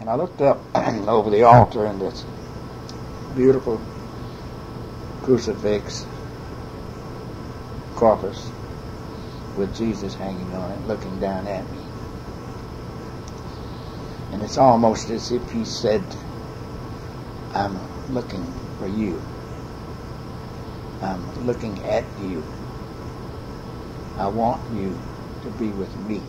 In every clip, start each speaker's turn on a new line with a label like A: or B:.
A: And I looked up over the altar and this beautiful crucifix corpus with Jesus hanging on it, looking down at me. And it's almost as if he said, I'm looking for you. I'm looking at you. I want you to be with me.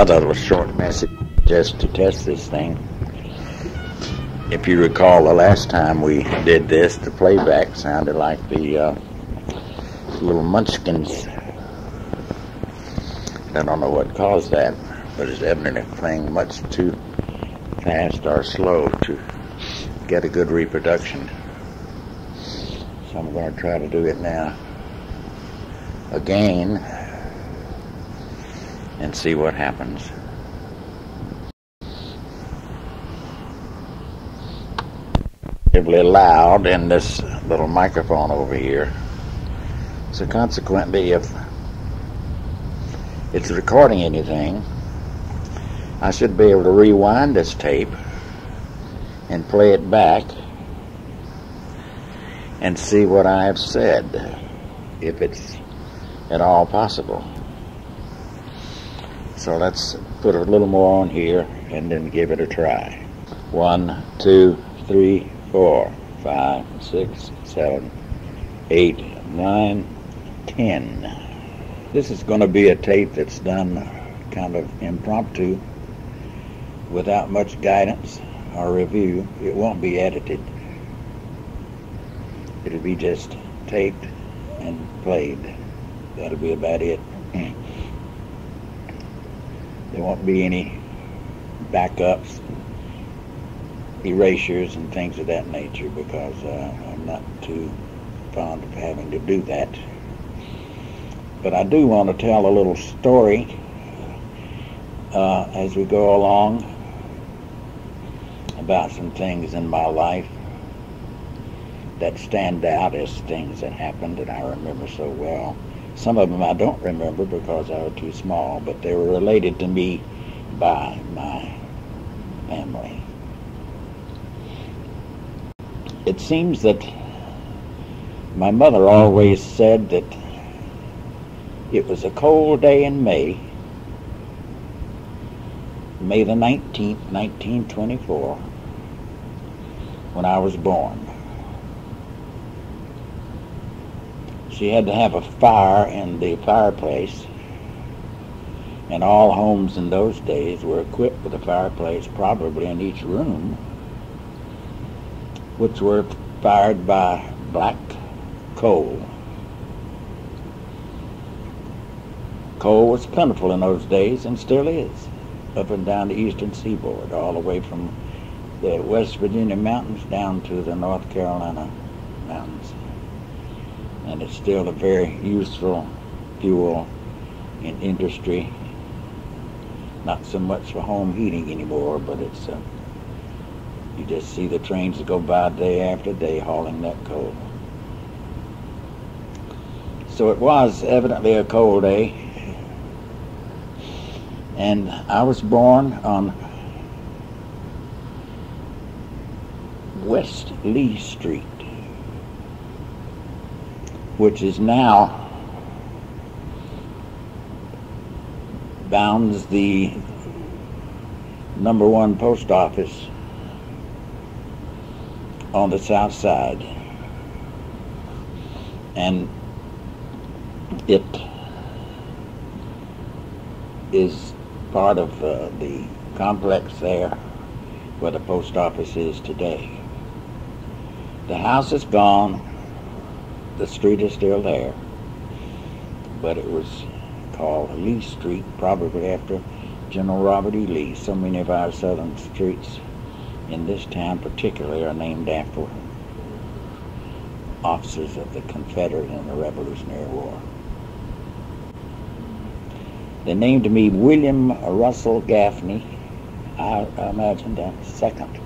A: I thought it was a short message just to test this thing. If you recall, the last time we did this, the playback sounded like the uh, little munchkins. I don't know what caused that, but it's evidently playing much too fast or slow to get a good reproduction. So I'm going to try to do it now again and see what happens. Loud in this little microphone over here. So consequently, if it's recording anything, I should be able to rewind this tape and play it back and see what I have said, if it's at all possible. So let's put a little more on here and then give it a try. One, two, three, four, five, six, seven, eight, nine, ten. This is going to be a tape that's done kind of impromptu without much guidance or review. It won't be edited. It'll be just taped and played. That'll be about it. There won't be any backups, erasures, and things of that nature because uh, I'm not too fond of having to do that. But I do want to tell a little story uh, as we go along about some things in my life that stand out as things that happened that I remember so well. Some of them I don't remember because I was too small, but they were related to me by my family. It seems that my mother always said that it was a cold day in May, May the 19th, 1924, when I was born. She had to have a fire in the fireplace. And all homes in those days were equipped with a fireplace, probably in each room, which were fired by black coal. Coal was plentiful in those days and still is, up and down the eastern seaboard, all the way from the West Virginia mountains down to the North Carolina mountains and it's still a very useful fuel in industry. Not so much for home heating anymore, but it's uh, you just see the trains that go by day after day hauling that coal. So it was evidently a cold day, and I was born on West Lee Street which is now bounds the number one post office on the south side. And it is part of uh, the complex there where the post office is today. The house is gone the street is still there, but it was called Lee Street, probably after General Robert E. Lee. So many of our southern streets in this town particularly are named after officers of the Confederate in the Revolutionary War. They named me William Russell Gaffney. I, I imagined a second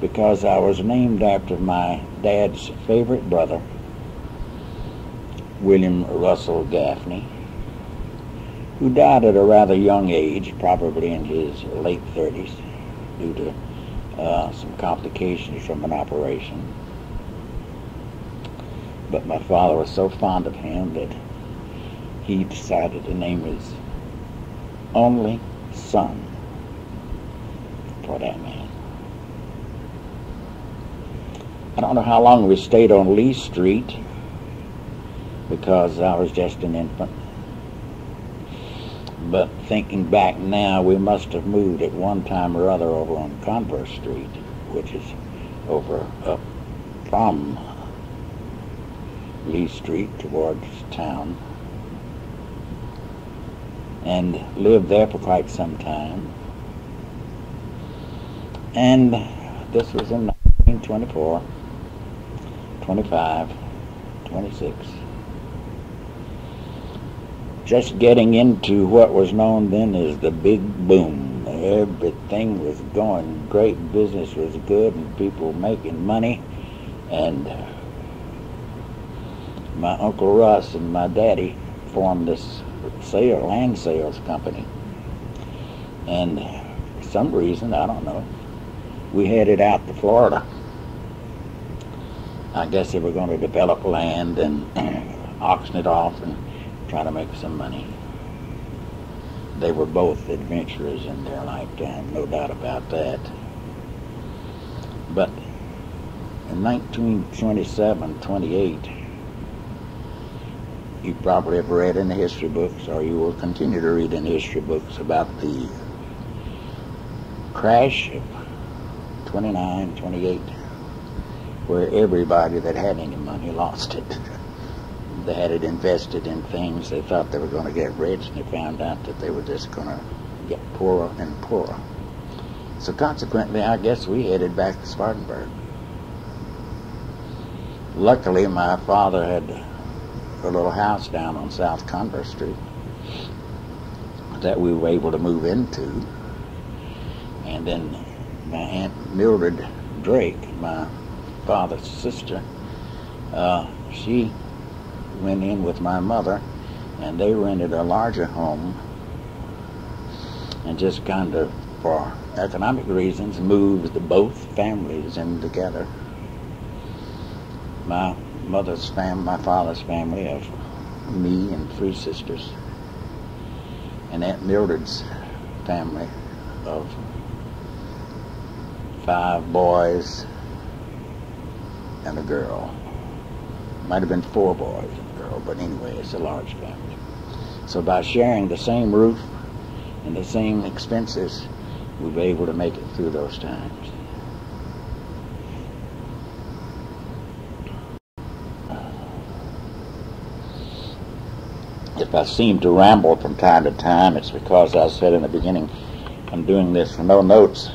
A: because I was named after my dad's favorite brother, William Russell Gaffney, who died at a rather young age, probably in his late 30s, due to uh, some complications from an operation. But my father was so fond of him that he decided to name his only son for that man. I don't know how long we stayed on Lee Street because I was just an infant. But thinking back now, we must have moved at one time or other over on Converse Street, which is over up from Lee Street towards town, and lived there for quite some time. And this was in 1924, 25, 26 just getting into what was known then as the big boom. Everything was going great, business was good, and people making money. And my Uncle Russ and my daddy formed this sale, land sales company. And for some reason, I don't know, we headed out to Florida. I guess they were going to develop land and auction it off and try to make some money. They were both adventurers in their lifetime, no doubt about that. But in 1927, 28, you probably have read in the history books, or you will continue to read in history books about the crash of 29, 28, where everybody that had any money lost it. they had it invested in things. They thought they were going to get rich, and they found out that they were just going to get poorer and poorer. So consequently, I guess we headed back to Spartanburg. Luckily, my father had a little house down on South Converse Street that we were able to move into. And then my Aunt Mildred Drake, my father's sister, uh, she went in with my mother, and they rented a larger home and just kind of, for economic reasons, moved both families in together. My mother's family, my father's family of me and three sisters, and Aunt Mildred's family of five boys and a girl. Might have been four boys but anyway, it's a large family. So by sharing the same roof and the same expenses, we were able to make it through those times. If I seem to ramble from time to time, it's because I said in the beginning, I'm doing this for no notes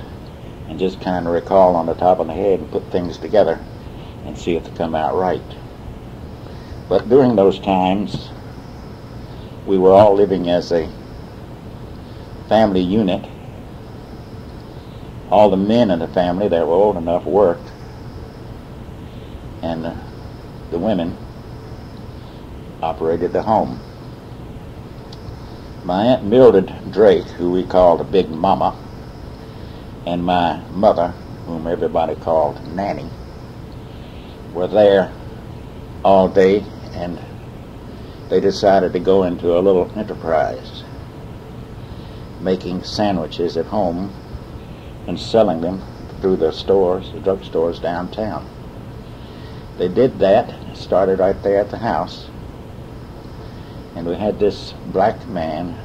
A: and just kind of recall on the top of the head and put things together and see if they come out right. But during those times, we were all living as a family unit. All the men in the family that were old enough worked, and the, women operated the home. My Aunt Mildred Drake, who we called Big Mama, and my mother, whom everybody called Nanny, were there all day and they decided to go into a little enterprise, making sandwiches at home and selling them through the stores, the drugstores downtown. They did that, started right there at the house, and we had this black man,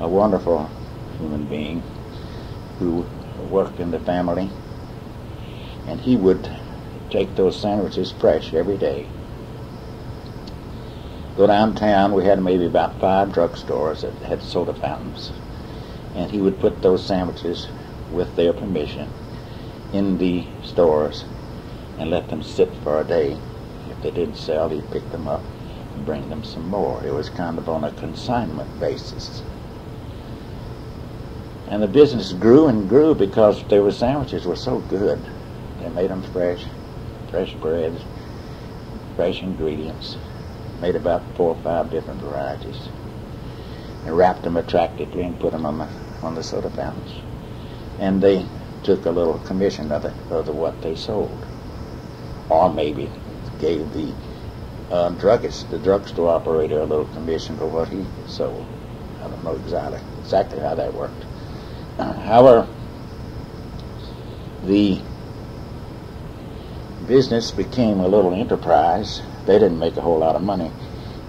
A: a wonderful human being, who worked in the family, and he would take those sandwiches fresh every day go downtown. We had maybe about five drugstores that had soda fountains. And he would put those sandwiches, with their permission, in the stores and let them sit for a day. If they didn't sell, he'd pick them up and bring them some more. It was kind of on a consignment basis. And the business grew and grew because their sandwiches were so good. They made them fresh, fresh breads, fresh ingredients, made about four or five different varieties, and wrapped them attractively and put them on the on the soda fountains. And they took a little commission of it, of the, what they sold, or maybe gave the uh, druggist, the drugstore operator, a little commission for what he sold. I don't know exactly exactly how that worked. Uh, however, the business became a little enterprise. They didn't make a whole lot of money,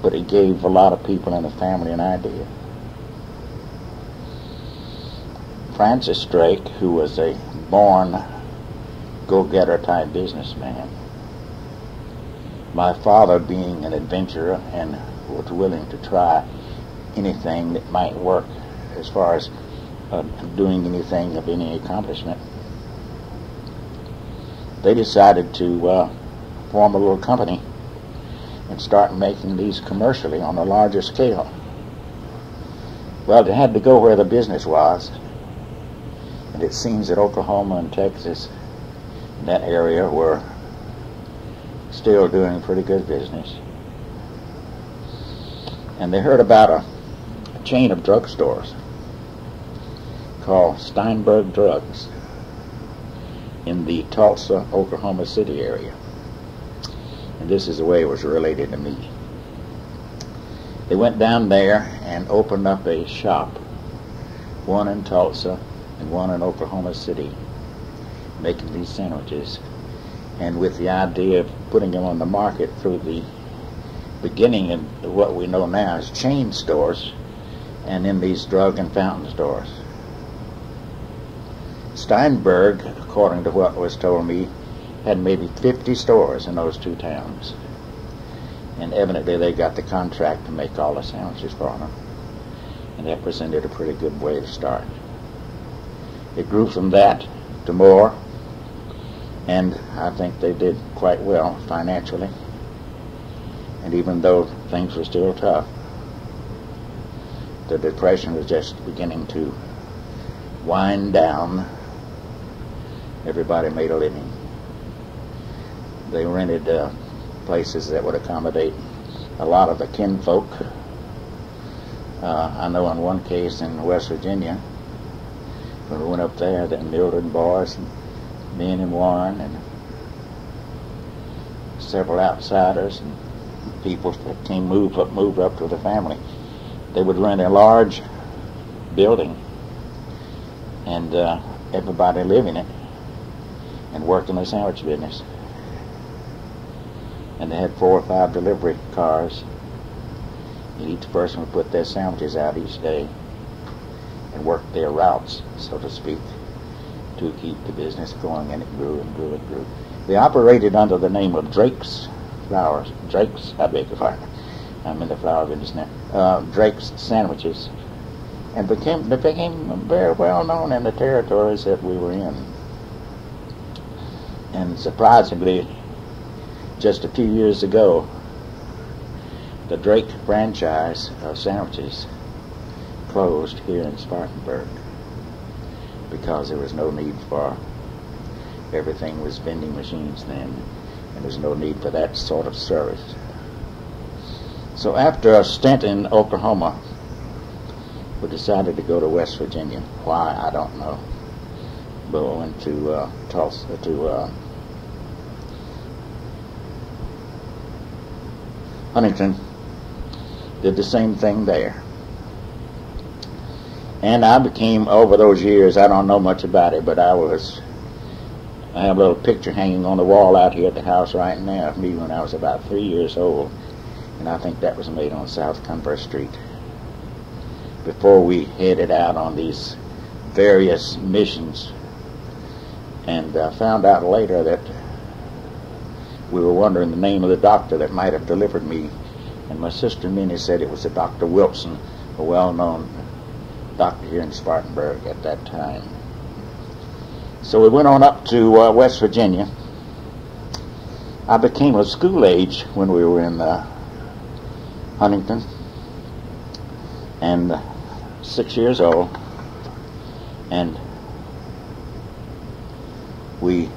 A: but it gave a lot of people in the family an idea. Francis Drake, who was a born go-getter type businessman, my father being an adventurer and was willing to try anything that might work as far as uh, doing anything of any accomplishment, they decided to uh, form a little company and start making these commercially on a larger scale. Well, they had to go where the business was, and it seems that Oklahoma and Texas, that area, were still doing pretty good business. And they heard about a, a chain of drugstores called Steinberg Drugs in the Tulsa, Oklahoma City area. And this is the way it was related to me. They went down there and opened up a shop, one in Tulsa and one in Oklahoma City, making these sandwiches. And with the idea of putting them on the market through the beginning of what we know now as chain stores and in these drug and fountain stores. Steinberg, according to what was told me, had maybe 50 stores in those two towns. And evidently they got the contract to make all the sandwiches for them. And that presented a pretty good way to start. It grew from that to more, and I think they did quite well financially. And even though things were still tough, the Depression was just beginning to wind down everybody made a living. They rented uh, places that would accommodate a lot of the kinfolk. Uh, I know in one case in West Virginia, when we went up there, that Mildred Boyce and me and Warren and several outsiders and people that came move up, move up to the family, they would rent a large building and uh, everybody live in it and worked in the sandwich business. And they had four or five delivery cars. And each person would put their sandwiches out each day and work their routes, so to speak, to keep the business going. And it grew and grew and grew. They operated under the name of Drake's Flowers. Drake's, I beg your pardon. I'm in the flower business now. Uh, Drake's Sandwiches. And became, they became very well known in the territories that we were in. And surprisingly, just a few years ago, the Drake franchise of sandwiches closed here in Spartanburg because there was no need for everything was vending machines then and there's no need for that sort of service. So after a stint in Oklahoma, we decided to go to West Virginia. Why, I don't know. But we went to uh, Tulsa, to uh, Huntington, did the same thing there. And I became, over those years, I don't know much about it, but I was, I have a little picture hanging on the wall out here at the house right now of me when I was about three years old. And I think that was made on South Converse Street. Before we headed out on these various missions. And I found out later that we were wondering the name of the doctor that might have delivered me. And my sister Minnie said it was a Dr. Wilson, a well-known doctor here in Spartanburg at that time. So we went on up to uh, West Virginia. I became a school age when we were in uh, Huntington, and uh, six years old. And we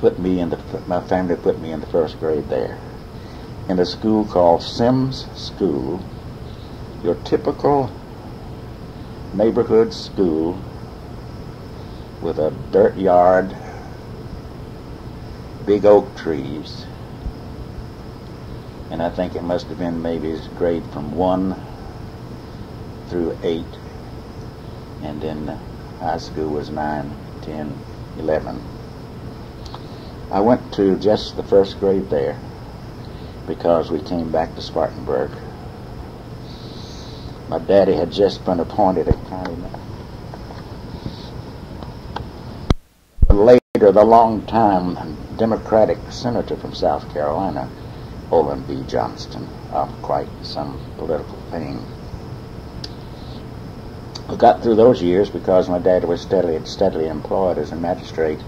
A: put me in the my family put me in the first grade there in a school called Sims School, your typical neighborhood school with a dirt yard, big oak trees, and I think it must have been maybe grade from one through eight, and then high school was nine, ten, eleven. I went to just the first grade there because we came back to Spartanburg. My daddy had just been appointed a county Later, the long-time Democratic senator from South Carolina, Olin D. Johnston, of quite some political fame. I got through those years because my dad was steadily steadily employed as a magistrate,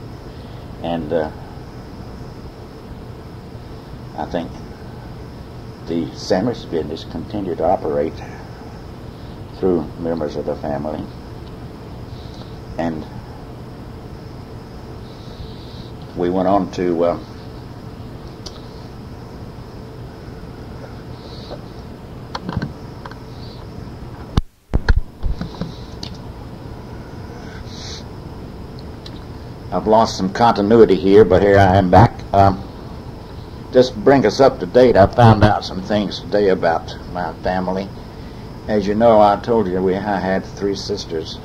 A: and uh, I think the sandwich business continued to operate through members of the family, and we went on to. Uh, I've lost some continuity here, but here I am back. Um, just bring us up to date. I found out some things today about my family. As you know, I told you we I had three sisters,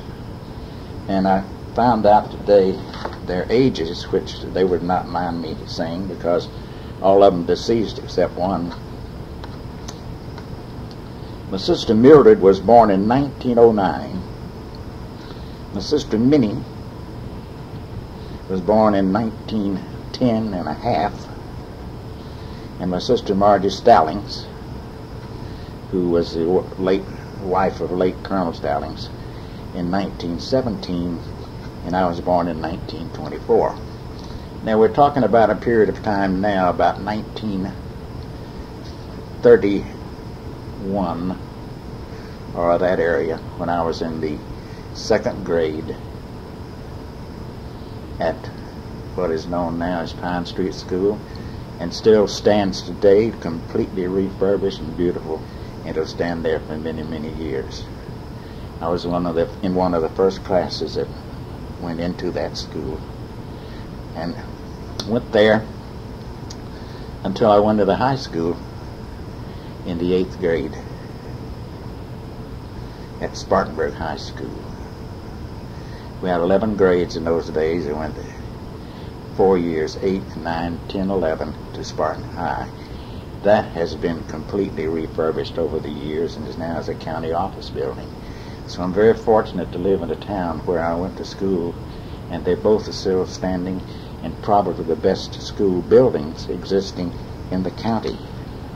A: and I found out today their ages, which they would not mind me saying because all of them deceased except one. My sister Mildred was born in 1909. My sister Minnie was born in 1910 and a half, and my sister Margie Stallings, who was the late wife of late Colonel Stallings, in 1917, and I was born in 1924. Now we're talking about a period of time now, about 1931 or that area, when I was in the second grade at what is known now as Pine Street School and still stands today completely refurbished and beautiful and it'll stand there for many many years. I was one of the in one of the first classes that went into that school. And went there until I went to the high school in the eighth grade at Spartanburg High School. We had 11 grades in those days. It went four years, 8, 9, 10, 11 to Spartan High. That has been completely refurbished over the years and is now as a county office building. So I'm very fortunate to live in a town where I went to school and they both are still standing and probably the best school buildings existing in the county.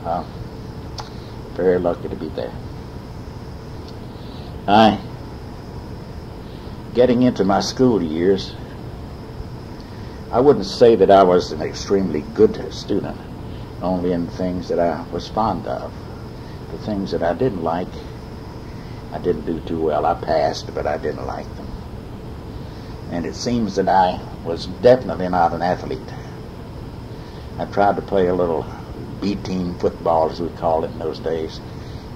A: Uh, very lucky to be there. I getting into my school years, I wouldn't say that I was an extremely good student, only in things that I was fond of. The things that I didn't like, I didn't do too well. I passed, but I didn't like them. And it seems that I was definitely not an athlete. I tried to play a little B team football, as we called it in those days.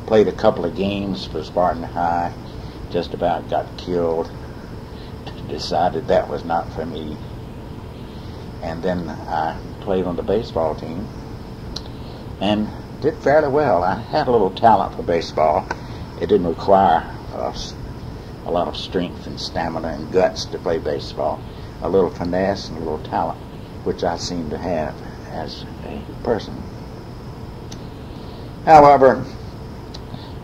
A: Played a couple of games for Spartan High, just about got killed decided that was not for me. And then I played on the baseball team and did fairly well. I had a little talent for baseball. It didn't require uh, a lot of strength and stamina and guts to play baseball. A little finesse and a little talent, which I seem to have as a person. However,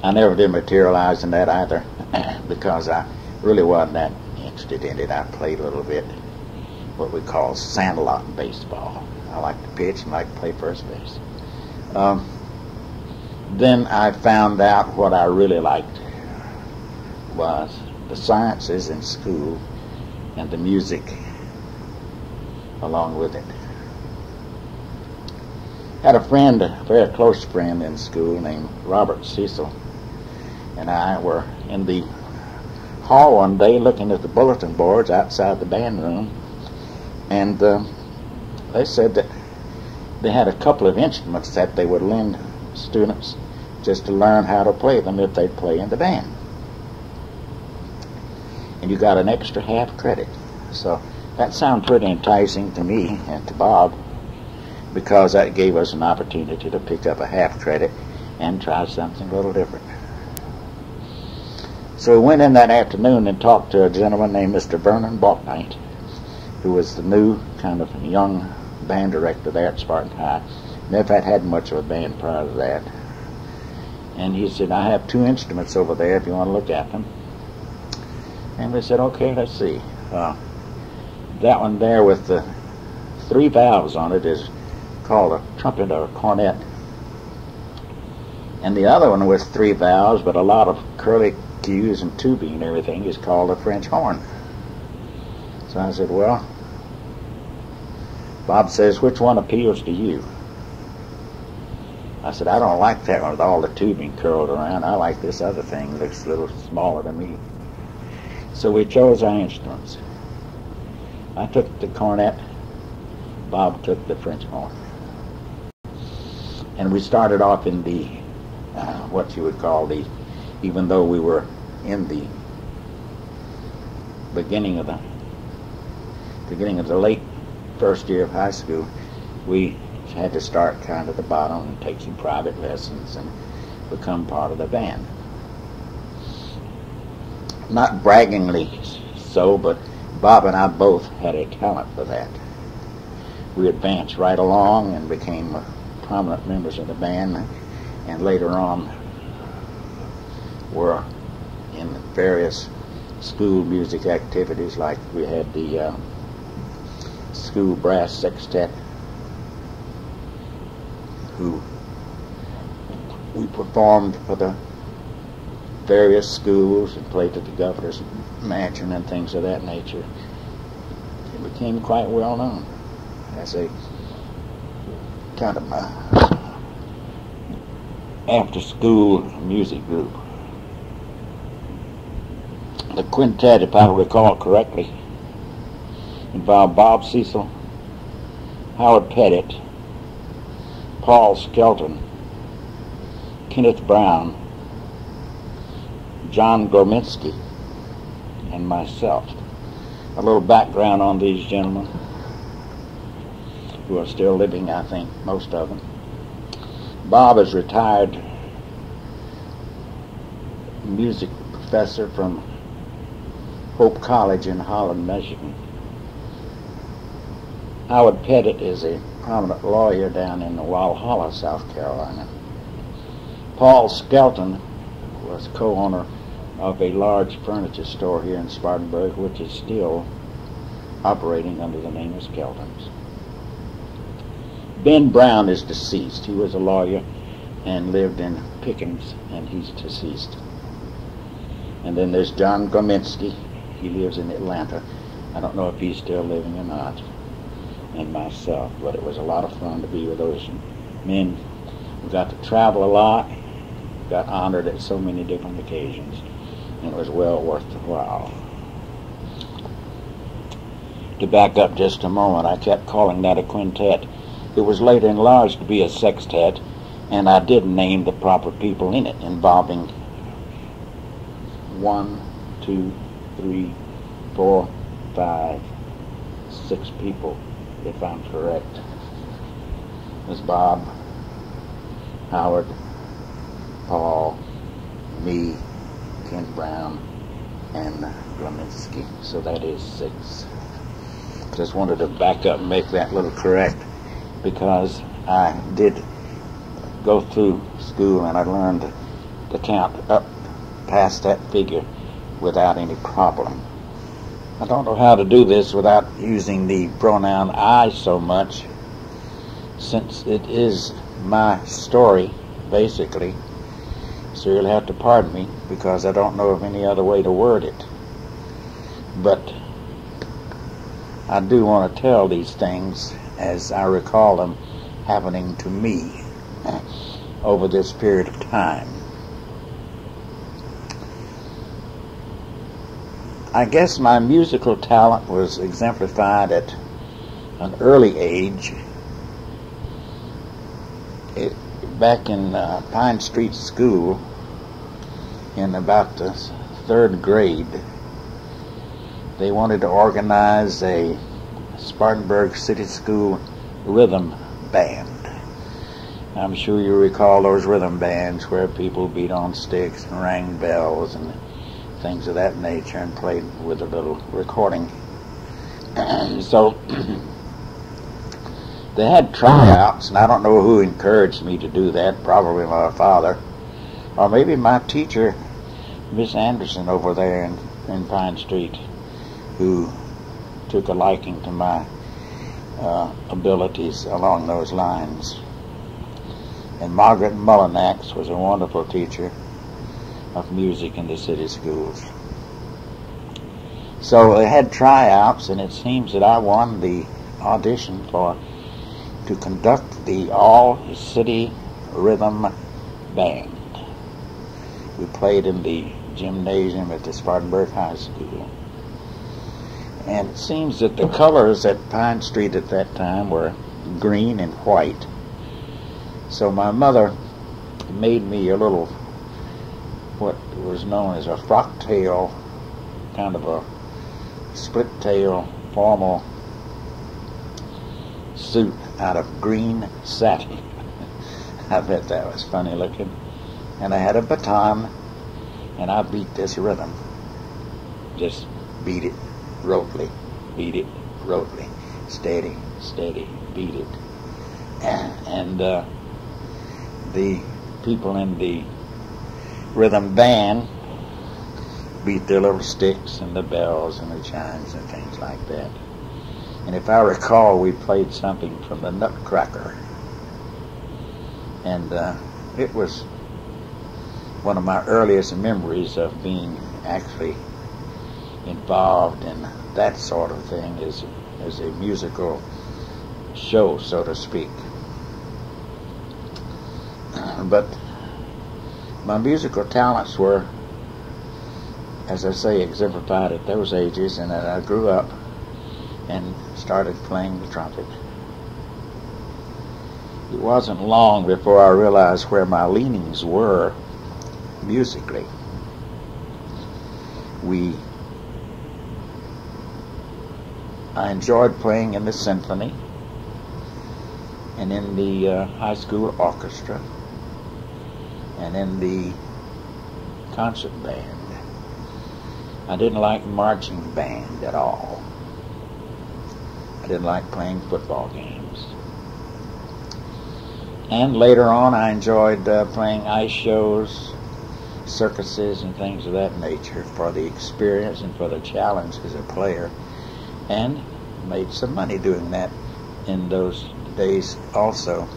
A: I never did materialize in that either because I really wasn't that interested in it. I played a little bit what we call sandlot baseball. I like to pitch and like to play first base. Um, then I found out what I really liked was the sciences in school and the music along with it. Had a friend, a very close friend in school named Robert Cecil, and I were in the hall one day looking at the bulletin boards outside the band room, and uh, they said that they had a couple of instruments that they would lend students just to learn how to play them if they'd play in the band. And you got an extra half credit. So that sounded pretty enticing to me and to Bob because that gave us an opportunity to pick up a half credit and try something a little different. So we went in that afternoon and talked to a gentleman named Mr. Vernon Balknight, who was the new kind of young band director there at Spartan High. Never had had much of a band prior to that. And he said, I have two instruments over there if you want to look at them. And we said, okay, let's see. Uh, that one there with the three valves on it is called a trumpet or a cornet. And the other one with three valves but a lot of curly cues and tubing and everything is called a French horn. So I said, well, Bob says, which one appeals to you? I said, I don't like that one with all the tubing curled around. I like this other thing. Looks a little smaller to me. So we chose our instruments. I took the cornet. Bob took the French horn. And we started off in the, uh, what you would call the, even though we were in the beginning of the, beginning of the late first year of high school, we had to start kind of the bottom and take some private lessons and become part of the band. Not braggingly so, but Bob and I both had a talent for that. We advanced right along and became prominent members of the band, and later on were in various school music activities, like we had the uh, school brass sextet who we performed for the various schools and played at the governor's mansion and things of that nature. It became quite well known as a kind of after school music group. The quintet, if I recall correctly, involved Bob Cecil, Howard Pettit, Paul Skelton, Kenneth Brown, John Gorminski, and myself. A little background on these gentlemen, who are still living, I think, most of them. Bob is retired music professor from Hope College in Holland, Michigan. Howard Pettit is a prominent lawyer down in the Walhalla, South Carolina. Paul Skelton was co-owner of a large furniture store here in Spartanburg, which is still operating under the name of Skelton's. Ben Brown is deceased. He was a lawyer and lived in Pickens, and he's deceased. And then there's John Gominski. He lives in Atlanta. I don't know if he's still living or not and myself. But it was a lot of fun to be with those men. We got to travel a lot, got honored at so many different occasions, and it was well worth the while. To back up just a moment, I kept calling that a quintet. It was later enlarged to be a sextet, and I did name the proper people in it, involving one, two, three, four, five, six people if I'm correct. Miss Bob, Howard, Paul, me, Ken Brown, and Grominski. So that is six. Just wanted to back up and make that little correct because I did go through school and I learned to count up past that figure without any problem. I don't know how to do this without using the pronoun I so much, since it is my story, basically. So you'll have to pardon me because I don't know of any other way to word it. But I do want to tell these things as I recall them happening to me uh, over this period of time. I guess my musical talent was exemplified at an early age. It, back in uh, Pine Street School, in about the third grade, they wanted to organize a Spartanburg City School rhythm band. I'm sure you recall those rhythm bands where people beat on sticks and rang bells and things of that nature and played with a little recording. so they had tryouts, and I don't know who encouraged me to do that. Probably my father, or maybe my teacher, Miss Anderson over there in, in Pine Street, who took a liking to my uh, abilities along those lines. And Margaret Mullinax was a wonderful teacher of music in the city schools. So they had tryouts, and it seems that I won the audition for to conduct the all city rhythm band. We played in the gymnasium at the Spartanburg High School. And it seems that the colors at Pine Street at that time were green and white. So my mother made me a little, was known as a frock tail, kind of a split tail formal suit out of green satin. I bet that was funny looking. And I had a baton, and I beat this rhythm. Just beat it rotely, beat it rotely, steady, steady, beat it. And uh, the people in the rhythm band beat their little sticks and the bells and the chimes and things like that. And if I recall, we played something from the Nutcracker. And uh, it was one of my earliest memories of being actually involved in that sort of thing as, as a musical show, so to speak. But my musical talents were, as I say, exemplified at those ages, and I grew up and started playing the trumpet. It wasn't long before I realized where my leanings were musically. We I enjoyed playing in the symphony and in the uh, high school orchestra and in the concert band. I didn't like marching band at all. I didn't like playing football games. And later on, I enjoyed uh, playing ice shows, circuses, and things of that nature for the experience and for the challenge as a player and made some money doing that in those days also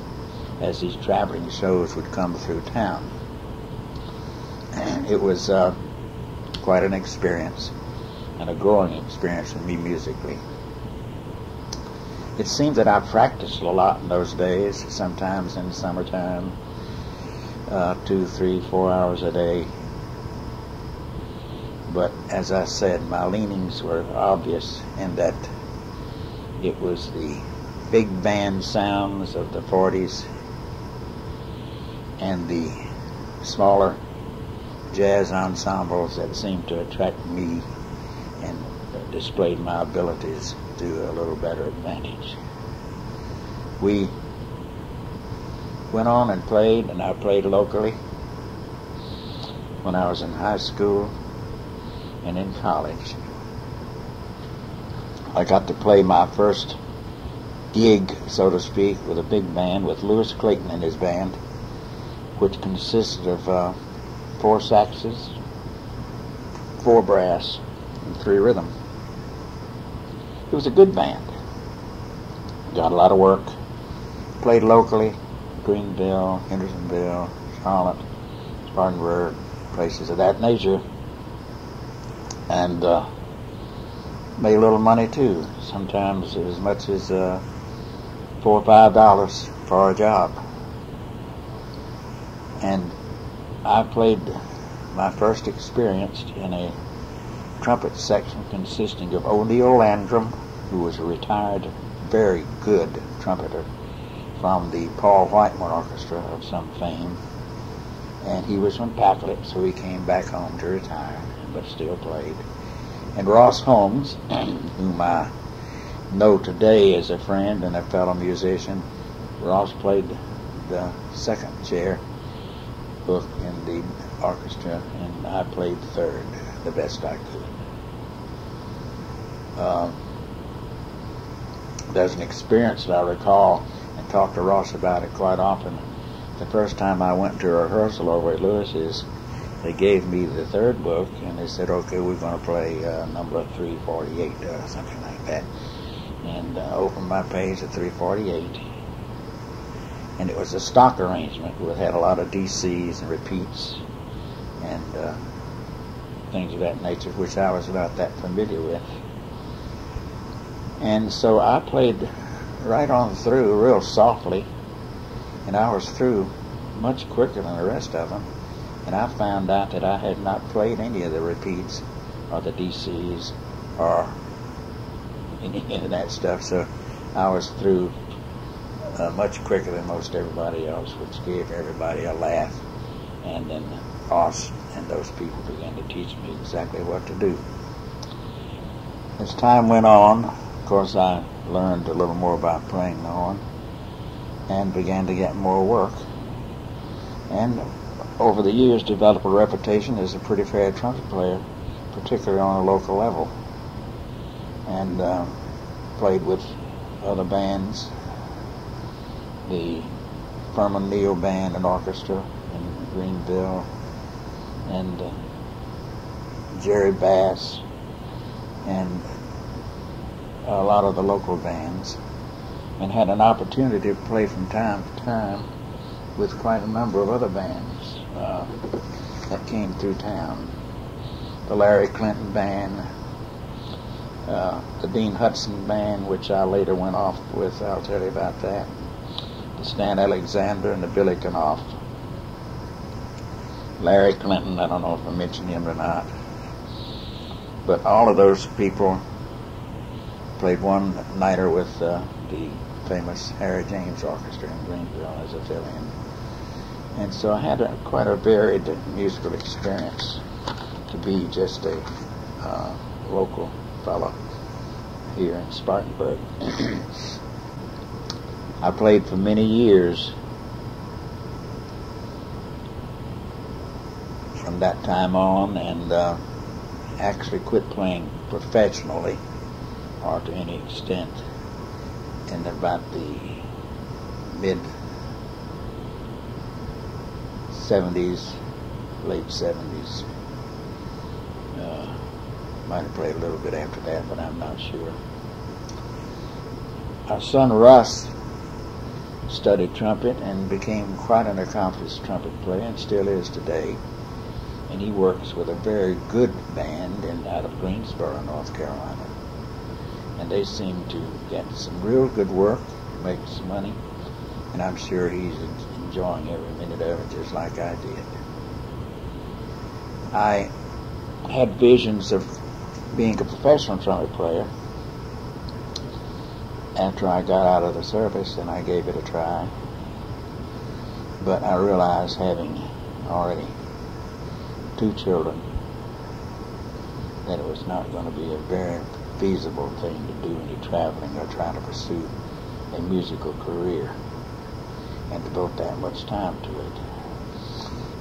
A: as these traveling shows would come through town. And it was uh, quite an experience and a growing experience for me musically. It seemed that I practiced a lot in those days, sometimes in the summertime, uh, two, three, four hours a day, but as I said, my leanings were obvious in that it was the big band sounds of the 40s and the smaller jazz ensembles that seemed to attract me and displayed my abilities to a little better advantage. We went on and played, and I played locally when I was in high school and in college. I got to play my first gig, so to speak, with a big band with Louis Clayton and his band, which consisted of uh, four saxes, four brass, and three rhythm. It was a good band. Got a lot of work. Played locally, Greenville, Hendersonville, Charlotte, Spartanburg, places of that nature and uh, made a little money too. Sometimes as much as uh, four or five dollars for a job. And I played my first experience in a trumpet section consisting of O'Neill Landrum, who was a retired, very good trumpeter from the Paul Whiteman Orchestra of some fame. And he was from Pacolet, so he came back home to retire, but still played. And Ross Holmes, whom I know today as a friend and a fellow musician, Ross played the second chair book in the orchestra, and I played third, the best I could. Uh, there's an experience that I recall and talk to Ross about it quite often. The first time I went to a rehearsal over at Lewis's, they gave me the third book and they said, okay, we're going to play uh, number 348 or uh, something like that. And uh, opened my page at 348. And it was a stock arrangement which had a lot of DCs and repeats and uh, things of that nature, which I was not that familiar with. And so I played right on through real softly, and I was through much quicker than the rest of them. And I found out that I had not played any of the repeats or the DCs or any of that stuff, so I was through uh, much quicker than most everybody else, which gave everybody a laugh. And then Ross and those people began to teach me exactly what to do. As time went on, of course, I learned a little more about playing the horn and began to get more work. And over the years, developed a reputation as a pretty fair trumpet player, particularly on a local level. And uh, played with other bands, the Furman Neal Band and Orchestra in Greenville, and uh, Jerry Bass, and a lot of the local bands. And had an opportunity to play from time to time with quite a number of other bands uh, that came through town. The Larry Clinton Band, uh, the Dean Hudson Band, which I later went off with, I'll tell you about that, Stan Alexander and the Billy Knopf. Larry Clinton, I don't know if I mentioned him or not, but all of those people played one nighter with uh, the famous Harry James Orchestra in Greenville as a fill-in. And so I had a, quite a varied musical experience to be just a uh, local fellow here in Spartanburg. I played for many years from that time on and uh, actually quit playing professionally or to any extent in about the mid 70s, late 70s. Uh, might have played a little bit after that, but I'm not sure. Our son Russ studied trumpet and became quite an accomplished trumpet player and still is today. And he works with a very good band in, out of Greensboro, North Carolina and they seem to get some real good work, make some money, and I'm sure he's enjoying every minute of it just like I did. I had visions of being a professional trumpet player after I got out of the service and I gave it a try. But I realized having already two children that it was not going to be a very feasible thing to do any traveling or trying to pursue a musical career and devote that much time to it.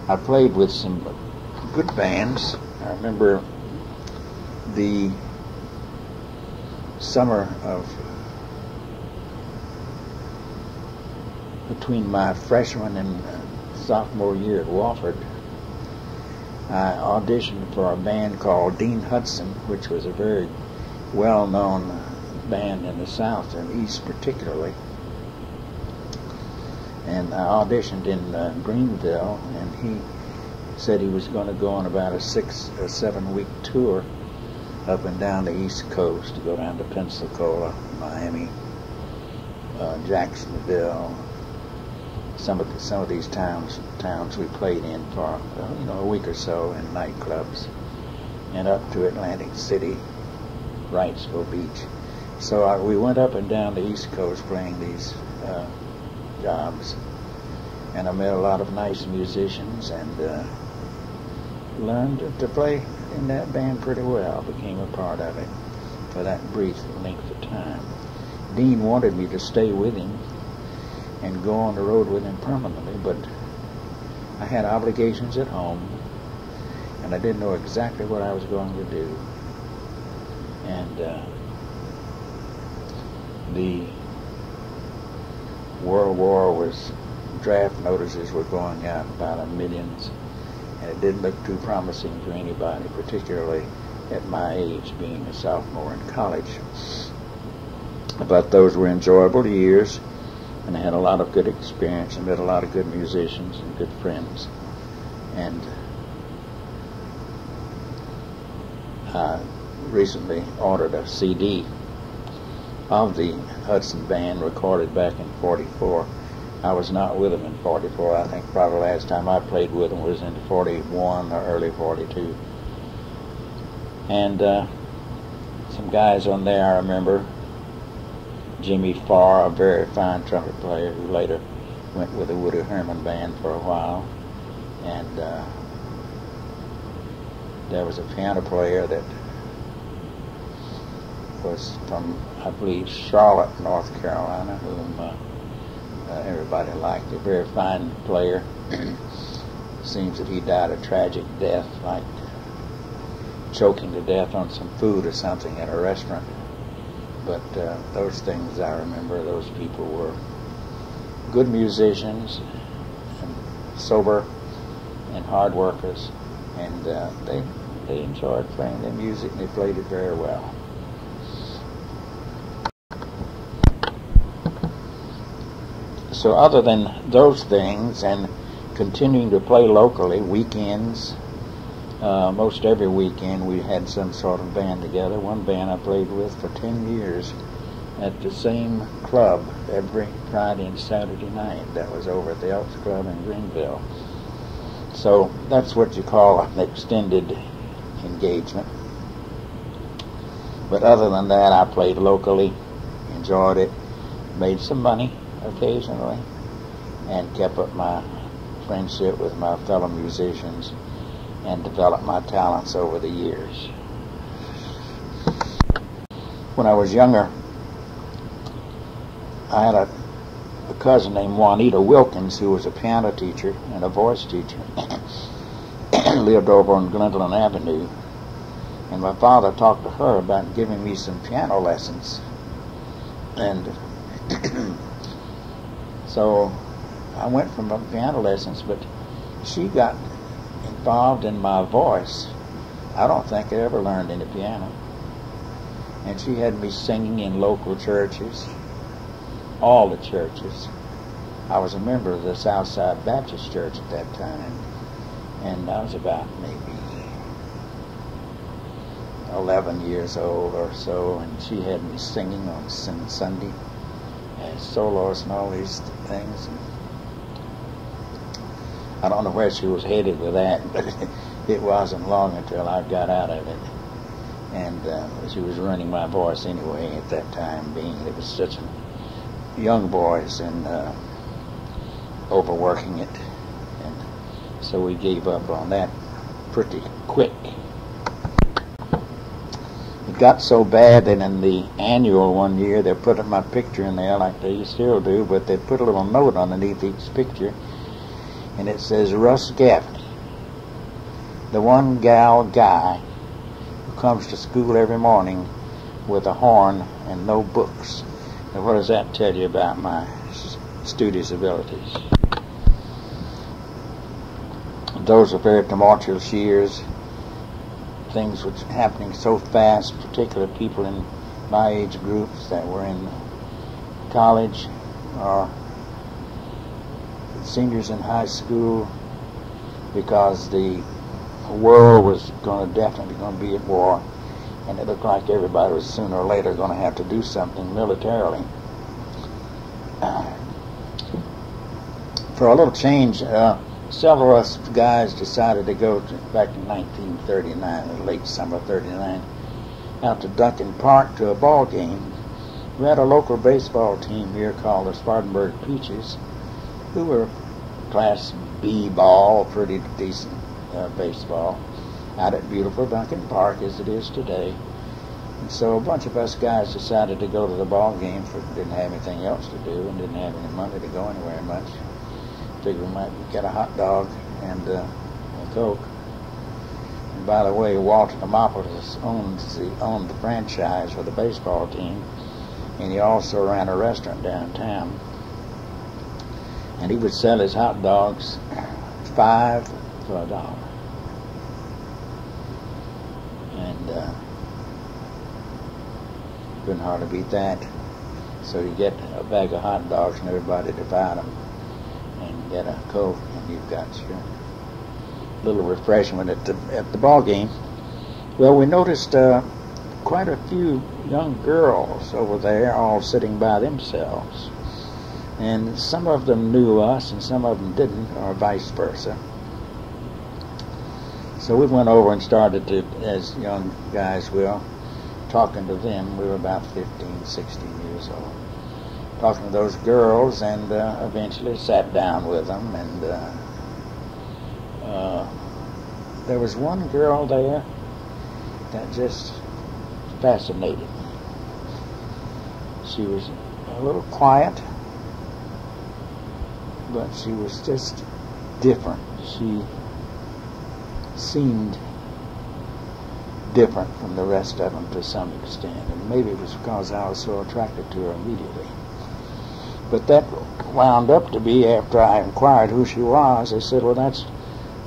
A: I played with some good bands. I remember the summer of between my freshman and sophomore year at Wofford, I auditioned for a band called Dean Hudson, which was a very well-known band in the South and East particularly. And I auditioned in uh, Greenville, and he said he was going to go on about a six or seven week tour up and down the East Coast to go down to Pensacola, Miami, uh, Jacksonville, some of the, some of these towns towns we played in for uh, you know a week or so in nightclubs and up to Atlantic City, Wrightsville Beach. So we went up and down the East Coast playing these uh, jobs, and I met a lot of nice musicians and uh, learned to play in that band pretty well. Became a part of it for that brief length of time. Dean wanted me to stay with him and go on the road with him permanently, but I had obligations at home, and I didn't know exactly what I was going to do. And uh, the World War was draft notices were going out about a millions, and it didn't look too promising to anybody, particularly at my age, being a sophomore in college. But those were enjoyable years, and I had a lot of good experience and met a lot of good musicians and good friends. And I recently ordered a CD of the Hudson Band recorded back in 44. I was not with them in 44. I think probably the last time I played with them was in 41 or early 42. And uh, some guys on there I remember. Jimmy Farr, a very fine trumpet player who later went with the Woody Herman Band for a while. And uh, there was a piano player that was from, I believe, Charlotte, North Carolina, whom uh, uh, everybody liked. A very fine player. Seems that he died a tragic death, like choking to death on some food or something at a restaurant. But uh, those things I remember, those people were good musicians and sober and hard workers, and uh, they they enjoyed playing their music and they played it very well. So other than those things and continuing to play locally, weekends, uh, most every weekend we had some sort of band together. One band I played with for 10 years at the same club every Friday and Saturday night. That was over at the Elks Club in Greenville. So that's what you call an extended engagement. But other than that, I played locally, enjoyed it, made some money occasionally, and kept up my friendship with my fellow musicians and developed my talents over the years. When I was younger, I had a, a cousin named Juanita Wilkins who was a piano teacher and a voice teacher. lived over on Glendale Avenue. And my father talked to her about giving me some piano lessons. And so I went my piano lessons, but she got involved in my voice. I don't think I ever learned any piano. And she had me singing in local churches, all the churches. I was a member of the Southside Baptist Church at that time, and I was about maybe 11 years old or so, and she had me singing on Sunday as solos and all these things. I don't know where she was headed with that, but it wasn't long until I got out of it. And uh, she was running my voice anyway at that time, being it was such a young voice and uh, overworking it. And so we gave up on that pretty quick. It got so bad that in the annual one year they put my picture in there like they still do, but they put a little note underneath each picture and it says Russ Gaffney, the one gal guy who comes to school every morning with a horn and no books. Now, what does that tell you about my studious abilities? Those are very tumultuous years. Things were happening so fast, particularly people in my age groups that were in college or seniors in high school because the world was going to definitely going to be at war, and it looked like everybody was sooner or later going to have to do something militarily. Uh, for a little change, uh, several of us guys decided to go to, back in 1939, in late summer 39, out to Duncan Park to a ball game. We had a local baseball team here called the Spartanburg Peaches, who were Class B ball, pretty decent uh, baseball, out at beautiful Duncan Park as it is today. And so a bunch of us guys decided to go to the ball game for didn't have anything else to do and didn't have any money to go anywhere much. Figured we might get a hot dog and uh, a coke. And by the way, Walter Demopoulos owns the owned the franchise for the baseball team, and he also ran a restaurant downtown. And he would sell his hot dogs five for a dollar. And uh, couldn't hardly beat that. So you get a bag of hot dogs and everybody divide them and get a coke and you've got your little refreshment at the at the ball game. Well, we noticed uh, quite a few young girls over there all sitting by themselves. And some of them knew us and some of them didn't, or vice versa. So we went over and started to, as young guys will, talking to them. We were about 15, 16 years old. Talking to those girls and uh, eventually sat down with them. And uh, uh, there was one girl there that just fascinated me. She was a little quiet, but she was just different. She seemed different from the rest of them to some extent, and maybe it was because I was so attracted to her immediately. But that wound up to be after I inquired who she was. They said, "Well, that's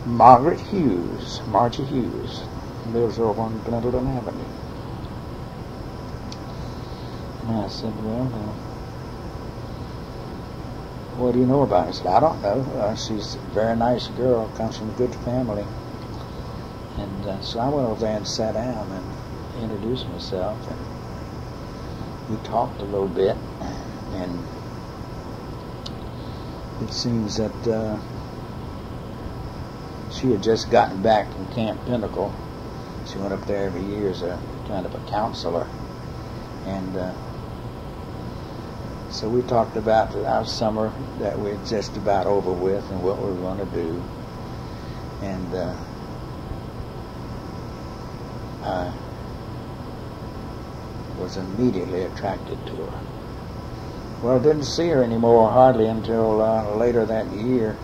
A: Margaret Hughes, Margie Hughes, lives over on Pendleton Avenue." And I said, "Well." Uh, what do you know about her? I said, I don't know. Uh, she's a very nice girl, comes from a good family. And uh, so I went over there and sat down and introduced myself. And we talked a little bit. And it seems that uh, she had just gotten back from Camp Pinnacle. She went up there every year as a kind of a counselor. And uh, so we talked about our summer that we're just about over with and what we're going to do. And uh, I was immediately attracted to her. Well, I didn't see her anymore hardly until uh, later that year.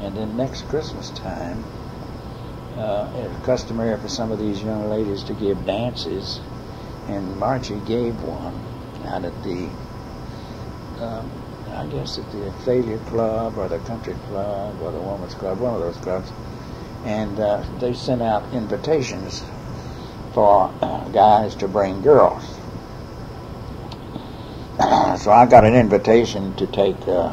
A: And then next Christmas time, uh, it was customary for some of these young ladies to give dances, and Margie gave one out at the um, I guess at the Failure Club or the Country Club or the Women's Club, one of those clubs, and uh, they sent out invitations for uh, guys to bring girls. so I got an invitation to take uh,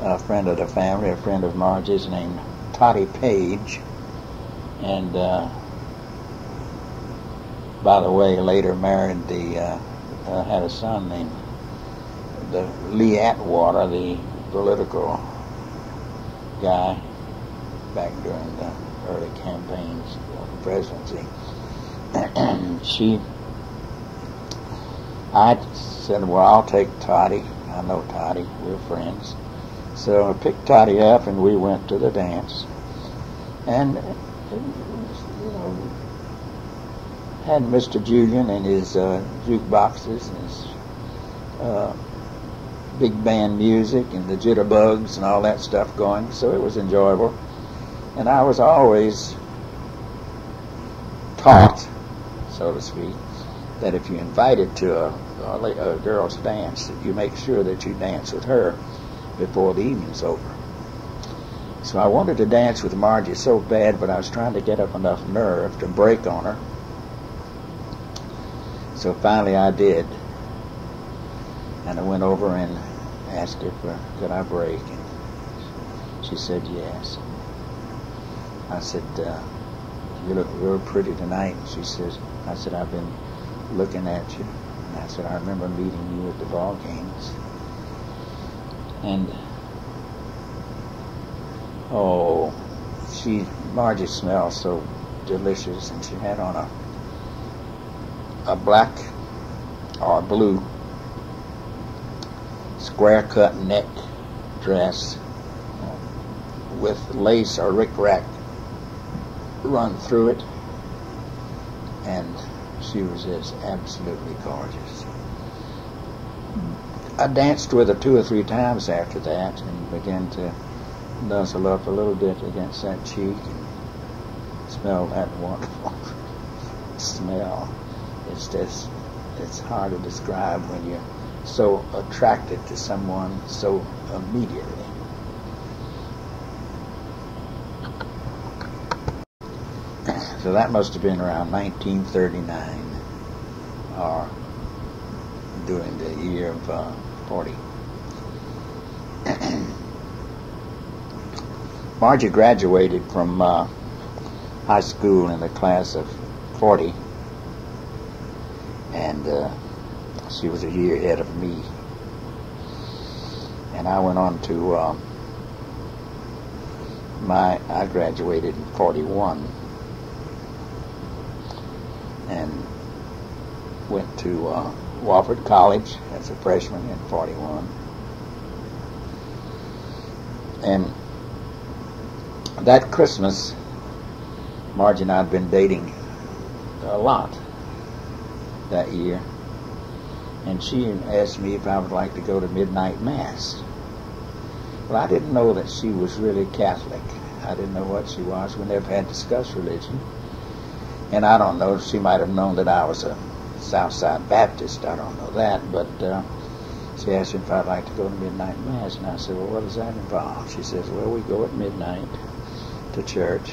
A: a friend of the family, a friend of Margie's named Toddy Page, and uh, by the way, later married the uh, uh, had a son named the Lee Atwater, the political guy back during the early campaigns of the presidency. she, I said, well, I'll take Toddy. I know Toddy. We're friends. So I picked Toddy up and we went to the dance. And, you know, had Mr. Julian and his uh, jukeboxes and his uh, big band music and the jitterbugs and all that stuff going, so it was enjoyable. And I was always taught, so to speak, that if you're invited to a, a, a girl's dance, that you make sure that you dance with her before the evening's over. So I wanted to dance with Margie so bad, but I was trying to get up enough nerve to break on her. So finally I did. And I went over and asked her for could I break, and she said yes. I said, uh, "You look real pretty tonight." She says, "I said I've been looking at you," and I said, "I remember meeting you at the ball games." And oh, she Margie smelled so delicious, and she had on a a black or blue square cut neck dress um, with lace or rickrack run through it, and she was just absolutely gorgeous. I danced with her two or three times after that and began to nuzzle up a little bit against that cheek and smell that wonderful smell. It's just, it's hard to describe when you're so attracted to someone so immediately. So that must have been around 1939 or during the year of uh, 40. Margie graduated from uh, high school in the class of 40, and uh, she was a year ahead of me. And I went on to um, my, I graduated in 41 and went to uh, Wofford College as a freshman in 41. And that Christmas, Margie and I had been dating a lot that year. And she asked me if I would like to go to midnight mass. Well, I didn't know that she was really Catholic. I didn't know what she was. We never had discussed religion. And I don't know, if she might have known that I was a Southside Baptist. I don't know that, but uh, she asked me if I'd like to go to midnight mass, and I said, "Well, what does that involve?" She says, "Well, we go at midnight to church.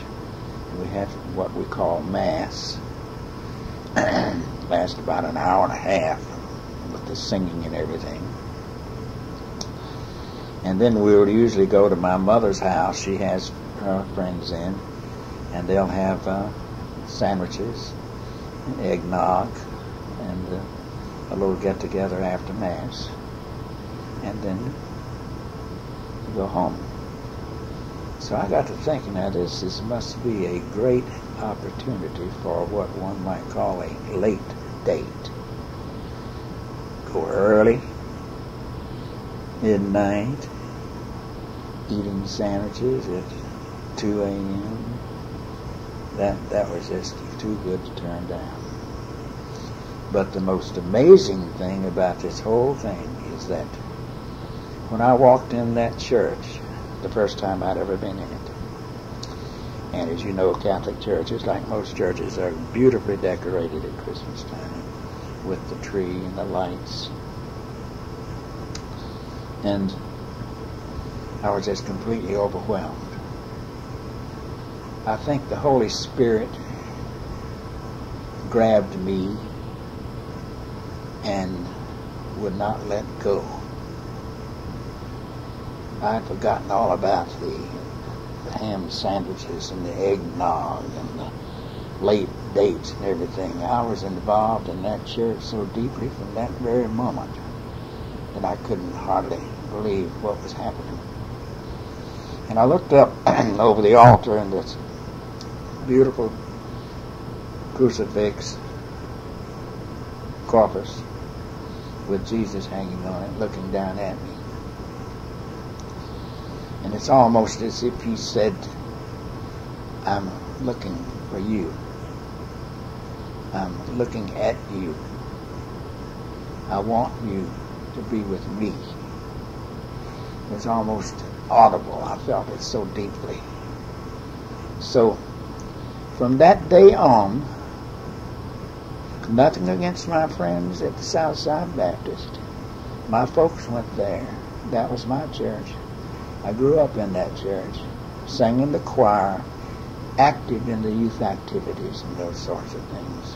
A: And we have what we call mass. Lasts about an hour and a half with the singing and everything." And then we would usually go to my mother's house. She has her friends in, and they'll have uh, sandwiches, eggnog, and uh, a little get together after Mass, and then go home. So I got to thinking that this, this must be a great opportunity for what one might call a late date. Go early, midnight, eating sandwiches at 2 a.m. That, that was just too good to turn down. But the most amazing thing about this whole thing is that when I walked in that church, the first time I'd ever been in it, and as you know, Catholic churches, like most churches, are beautifully decorated at Christmas time with the tree and the lights. And I was just completely overwhelmed. I think the Holy Spirit grabbed me and would not let go. I had forgotten all about the, the ham sandwiches and the eggnog and the late dates and everything. I was involved in that church so deeply from that very moment that I couldn't hardly believe what was happening. And I looked up over the altar and this beautiful crucifix corpus with Jesus hanging on it, looking down at me. And it's almost as if he said, I'm looking for you. I'm looking at you. I want you to be with me. It's almost audible. I felt it so deeply. So, from that day on, Nothing against my friends at the Southside Baptist. My folks went there. That was my church. I grew up in that church, sang in the choir, active in the youth activities and those sorts of things.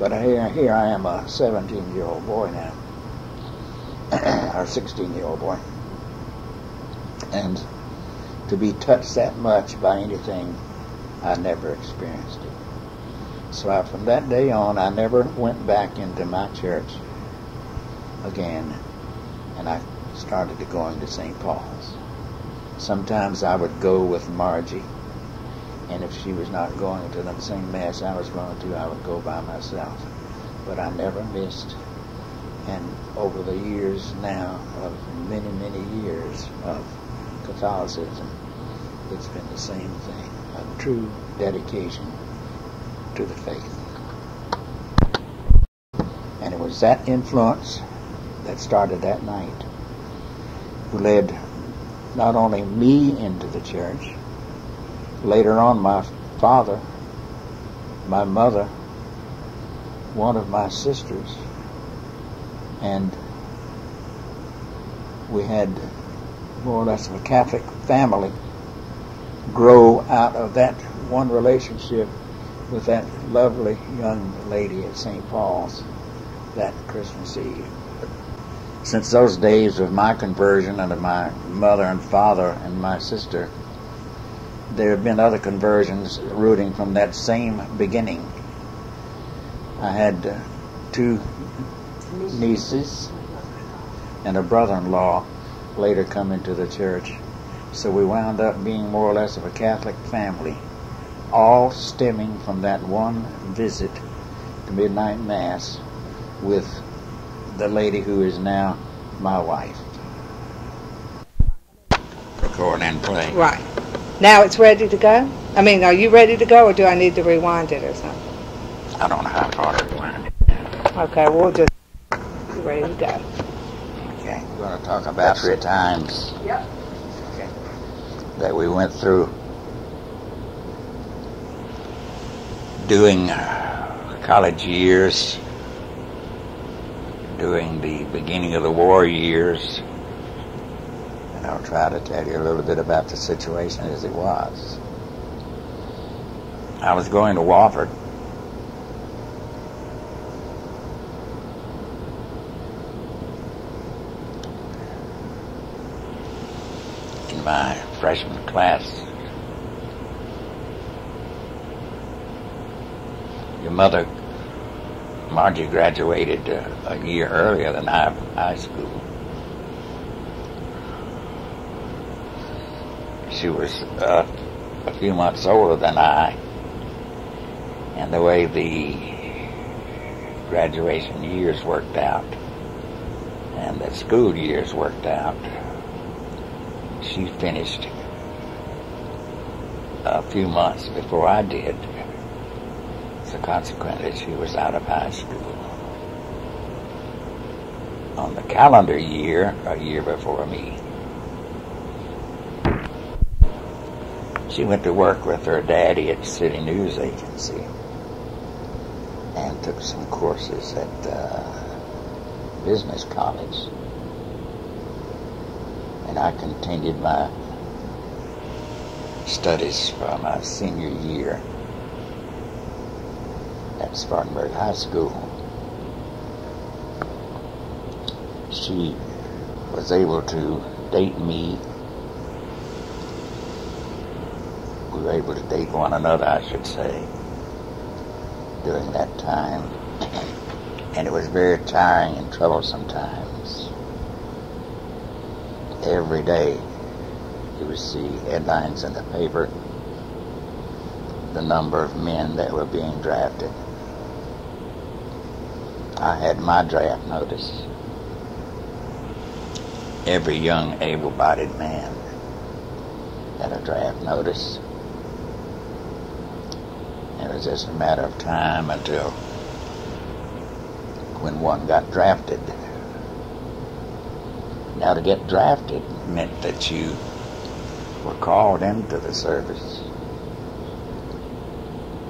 A: But here, here I am a 17 year old boy now, or 16 year old boy. And to be touched that much by anything, I never experienced it. So I, from that day on, I never went back into my church again, and I started to going to St. Paul's. Sometimes I would go with Margie, and if she was not going to the same mass I was going to, I would go by myself. But I never missed. And over the years now of many, many years of Catholicism, it's been the same thing, a true dedication to the faith. And it was that influence that started that night who led not only me into the church, later on my father, my mother, one of my sisters, and we had more or less of a Catholic family grow out of that one relationship with that lovely young lady at St. Paul's that Christmas Eve. Since those days of my conversion and of my mother and father and my sister, there have been other conversions rooting from that same beginning. I had uh, two nieces and a brother-in-law later come into the church. So we wound up being more or less of a Catholic family, all stemming from that one visit to midnight mass with the lady who is now my wife. Record and play.
B: Right. Now it's ready to go? I mean, are you ready to go or do I need to rewind it or something?
A: I don't know how far to rewind.
B: Okay, we'll just be ready to go.
A: Okay, we're going to talk about the times
B: Yep. okay.
A: that we went through doing uh, college years, doing the beginning of the war years, I'll try to tell you a little bit about the situation as it was. I was going to Wofford. In my freshman class, your mother, Margie, graduated uh, a year earlier than I high school. She was uh, a few months older than I, and the way the graduation years worked out and the school years worked out, she finished a few months before I did. So consequently, she was out of high school. On the calendar year, a year before me, she went to work with her daddy at the City News Agency and took some courses at uh, business college. And I continued my studies for my senior year at Spartanburg High School. She was able to date me. Were able to date one another, I should say, during that time. And it was very tiring and troublesome times. Every day you would see headlines in the paper, the number of men that were being drafted. I had my draft notice. Every young, able bodied man had a draft notice. It was just a matter of time until when one got drafted. Now, to get drafted meant that you were called into the service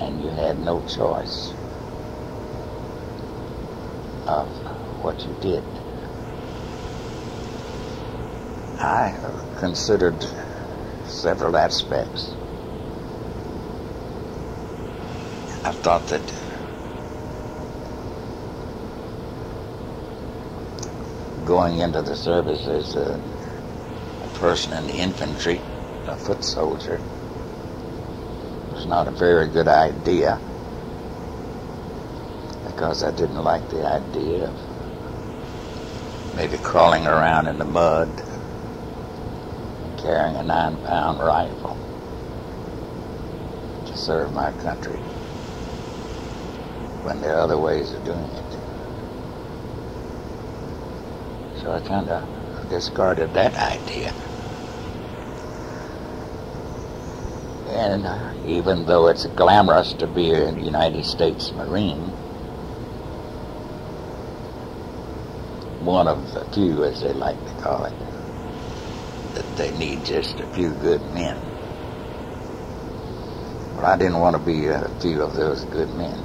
A: and you had no choice of what you did. I considered several aspects. I thought that going into the service as a, a person in the infantry, a foot soldier, was not a very good idea because I didn't like the idea of maybe crawling around in the mud, carrying a nine pound rifle to serve my country when there are other ways of doing it. So I kind of discarded that idea. And uh, even though it's glamorous to be a United States Marine, one of the few, as they like to call it, that they need just a few good men. But I didn't want to be a few of those good men.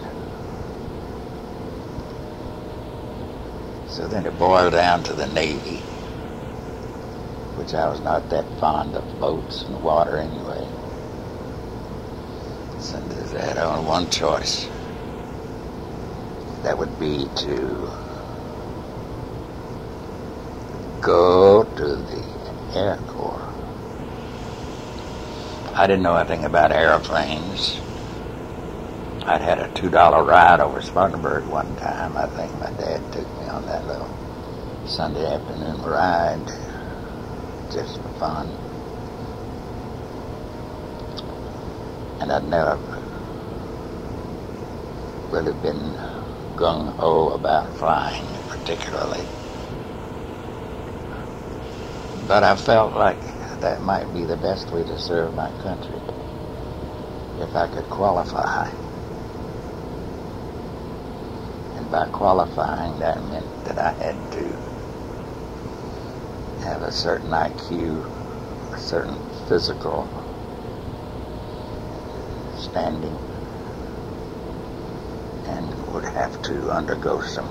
A: So then it boiled down to the Navy, which I was not that fond of boats and water anyway. So I had only one choice. That would be to go to the Air Corps. I didn't know anything about airplanes. I'd had a two dollar ride over Spartanburg one time. I think my dad took on that little Sunday afternoon ride just for fun. And I'd never really been gung ho about flying particularly. But I felt like that might be the best way to serve my country if I could qualify. And by qualifying, that meant that I had to have a certain IQ, a certain physical standing, and would have to undergo some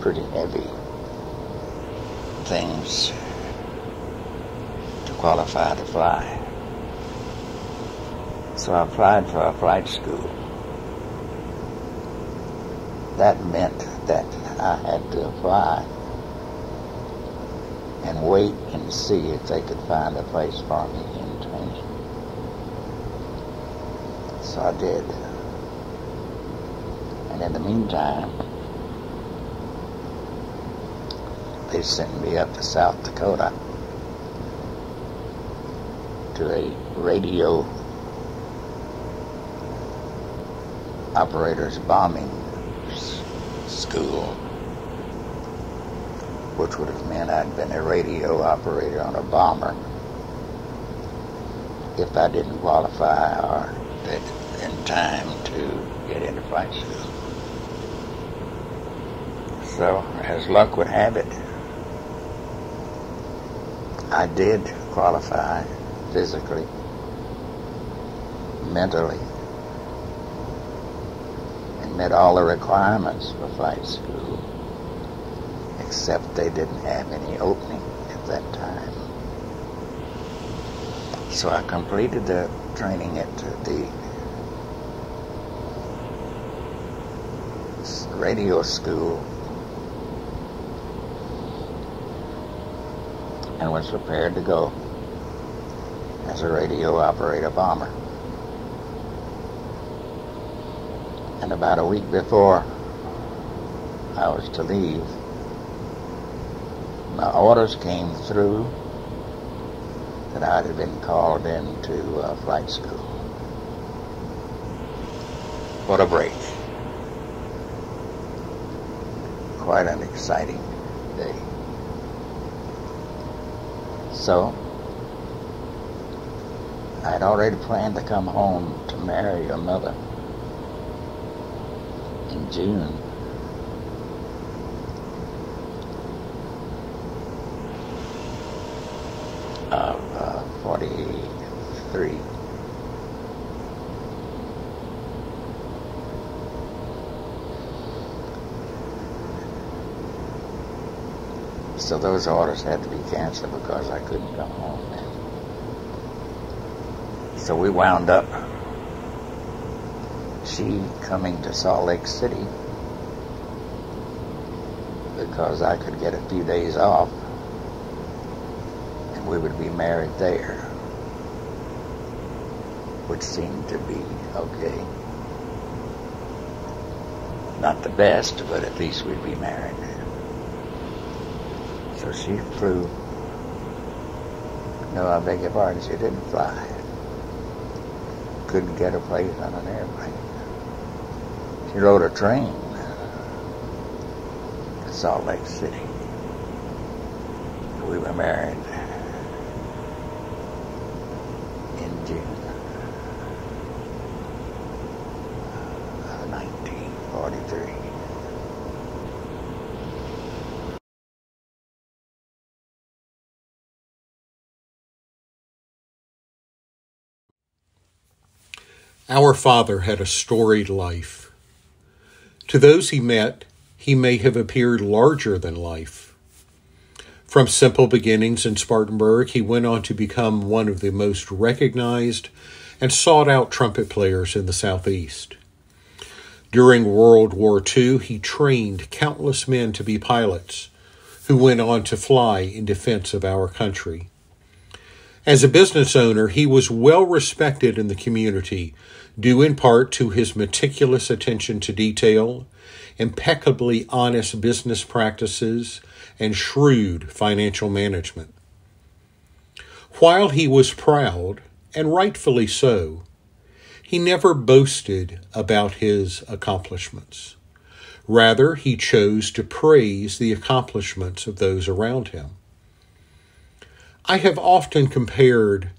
A: pretty heavy things to qualify to fly. So I applied for a flight school. That meant that I had to apply and wait and see if they could find a place for me in training. So I did. And in the meantime, they sent me up to South Dakota to a radio operators bombing school, which would have meant I'd been a radio operator on a bomber if I didn't qualify or in time to get into flight school. So, as luck would have it, I did qualify physically, mentally, met all the requirements for flight school, except they didn't have any opening at that time. So I completed the training at the radio school and was prepared to go as a radio operator bomber. And about a week before I was to leave, my orders came through that I had been called into uh, flight school. What a break. Quite an exciting day. So, I'd already planned to come home to marry your mother June. Of uh, 43. So those orders had to be canceled because I couldn't come home then. So we wound up, she coming to Salt Lake City because I could get a few days off and we would be married there, which seemed to be okay. Not the best, but at least we'd be married. So she flew No, I beg your pardon. She didn't fly. Couldn't get a place on an airplane. She rode a train to Salt Lake City. We were married in June of 1943.
C: Our father had a storied life. To those he met, he may have appeared larger than life. From simple beginnings in Spartanburg, he went on to become one of the most recognized and sought out trumpet players in the Southeast. During World War II, he trained countless men to be pilots who went on to fly in defense of our country. As a business owner, he was well respected in the community, due in part to his meticulous attention to detail, impeccably honest business practices, and shrewd financial management. While he was proud, and rightfully so, he never boasted about his accomplishments. Rather, he chose to praise the accomplishments of those around him. I have often compared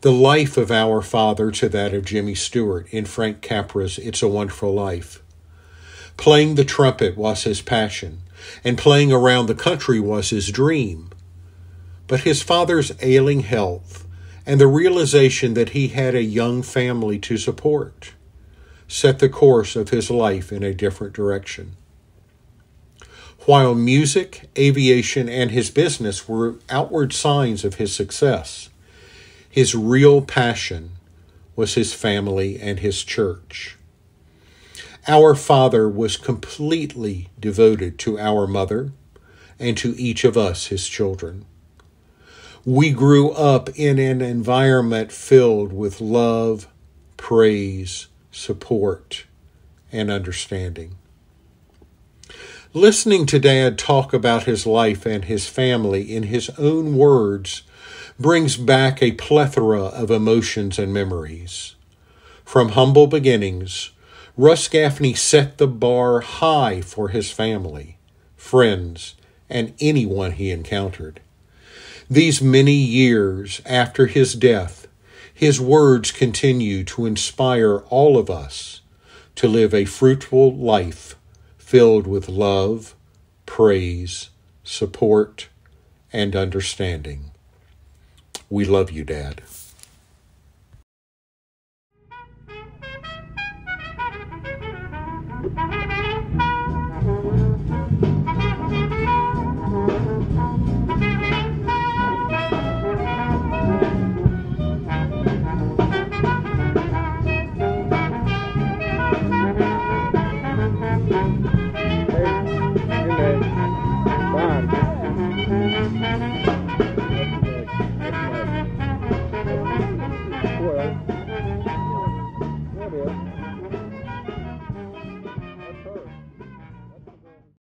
C: the life of our father to that of Jimmy Stewart in Frank Capra's It's a Wonderful Life. Playing the trumpet was his passion, and playing around the country was his dream. But his father's ailing health and the realization that he had a young family to support set the course of his life in a different direction. While music, aviation, and his business were outward signs of his success, his real passion was his family and his church. Our father was completely devoted to our mother and to each of us, his children. We grew up in an environment filled with love, praise, support, and understanding. Listening to Dad talk about his life and his family in his own words brings back a plethora of emotions and memories. From humble beginnings, Russ Gaffney set the bar high for his family, friends, and anyone he encountered. These many years after his death, his words continue to inspire all of us to live a fruitful life filled with love, praise, support, and understanding. We love you, Dad.